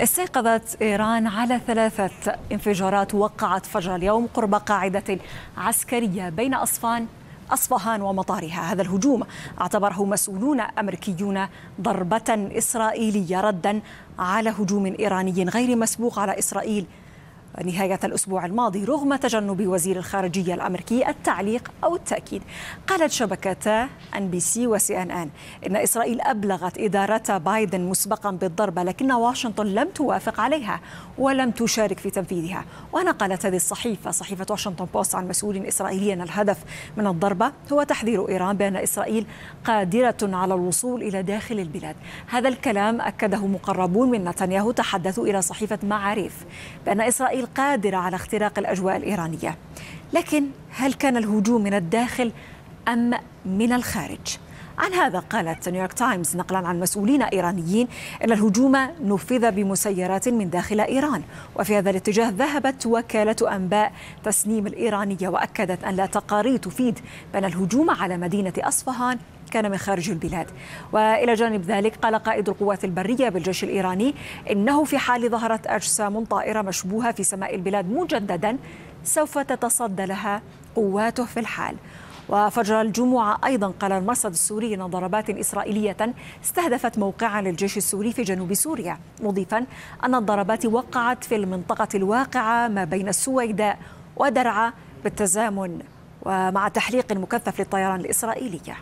استيقظت إيران على ثلاثة انفجارات وقعت فجر اليوم قرب قاعدة عسكرية بين أصفان أصفهان ومطارها. هذا الهجوم اعتبره مسؤولون أمريكيون ضربة إسرائيلية ردا على هجوم إيراني غير مسبوق على إسرائيل نهاية الأسبوع الماضي رغم تجنب وزير الخارجية الأمريكي التعليق أو التأكيد. قالت شبكتا NBC و CNN إن إسرائيل أبلغت إدارة بايدن مسبقا بالضربة لكن واشنطن لم توافق عليها ولم تشارك في تنفيذها. ونقلت هذه الصحيفة صحيفة واشنطن بوست عن مسؤول إسرائيلي أن الهدف من الضربة هو تحذير إيران بأن إسرائيل قادرة على الوصول إلى داخل البلاد. هذا الكلام أكده مقربون من نتنياهو تحدثوا إلى صحيفة معاريف بأن إسرائيل قادرة على اختراق الأجواء الإيرانية لكن هل كان الهجوم من الداخل أم من الخارج؟ عن هذا قالت نيويورك تايمز نقلا عن مسؤولين إيرانيين إن الهجوم نفذ بمسيرات من داخل إيران وفي هذا الاتجاه ذهبت وكالة أنباء تسنيم الإيرانية وأكدت أن لا تقارير تفيد بان الهجوم على مدينة أصفهان كان من خارج البلاد. وإلى جانب ذلك قال قائد القوات البرية بالجيش الإيراني إنه في حال ظهرت أجسام طائرة مشبوهة في سماء البلاد مجددا سوف تتصدى لها قواته في الحال. وفجر الجمعة أيضا قال المرصد السوري أن ضربات إسرائيلية استهدفت موقعا للجيش السوري في جنوب سوريا مضيفا أن الضربات وقعت في المنطقة الواقعة ما بين السويداء ودرعا بالتزامن ومع تحليق مكثف للطيران الإسرائيلية.